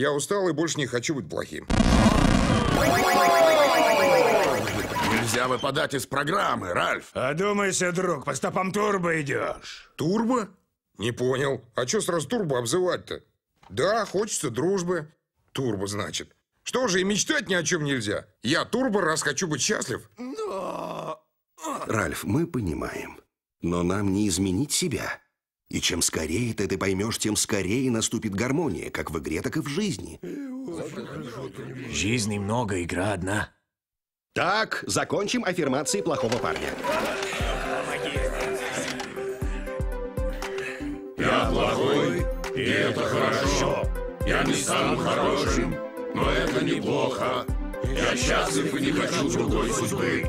Я устал и больше не хочу быть плохим. Нельзя выпадать из программы, Ральф. Одумайся, друг, по стопам турбо идешь. Турбо? Не понял. А что сразу турбо обзывать-то? Да, хочется дружбы. Турбо, значит. Что же, и мечтать ни о чем нельзя. Я турбо, раз хочу быть счастлив. Ральф, мы понимаем. Но нам не изменить себя. И чем скорее ты это поймешь, тем скорее наступит гармония, как в игре, так и в жизни. Жизни много, игра одна. Так, закончим аффирмации плохого парня. Я плохой, и это хорошо. Я не стану хорошим, но это неплохо. Я счастлив и не хочу другой судьбы.